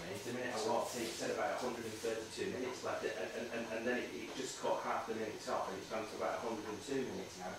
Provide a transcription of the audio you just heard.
that's a minute I walked in, said about 132 minutes left, and, and, and, and then it, it just cut half the minutes off, and it's gone to about 102 minutes now.